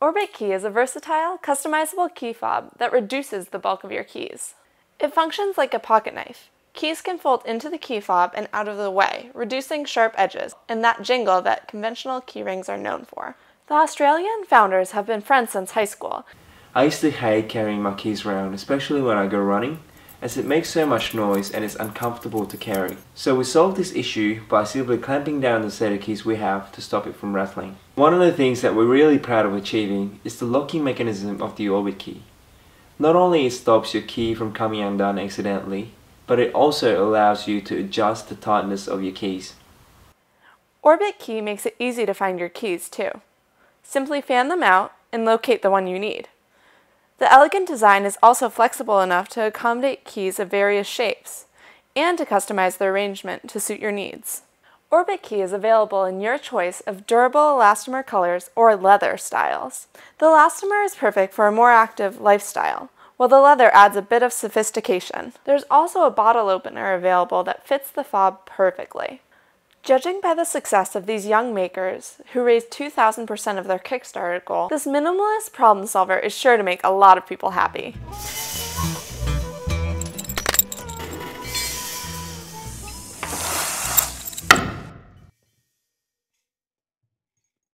Orbitkey is a versatile, customizable key fob that reduces the bulk of your keys. It functions like a pocket knife. Keys can fold into the key fob and out of the way, reducing sharp edges and that jingle that conventional key rings are known for. The Australian founders have been friends since high school. I used to hate carrying my keys around, especially when I go running, as it makes so much noise and is uncomfortable to carry. So we solved this issue by simply clamping down the set of keys we have to stop it from rattling. One of the things that we're really proud of achieving is the locking mechanism of the Orbitkey. Not only it stops your key from coming undone accidentally, but it also allows you to adjust the tightness of your keys. Orbitkey makes it easy to find your keys too. Simply fan them out and locate the one you need. The elegant design is also flexible enough to accommodate keys of various shapes and to customize the arrangement to suit your needs. Orbitkey is available in your choice of durable elastomer colors or leather styles. The elastomer is perfect for a more active lifestyle, while the leather adds a bit of sophistication. There's also a bottle opener available that fits the fob perfectly. Judging by the success of these young makers, who raised 2,000% of their Kickstarter goal, this minimalist problem solver is sure to make a lot of people happy.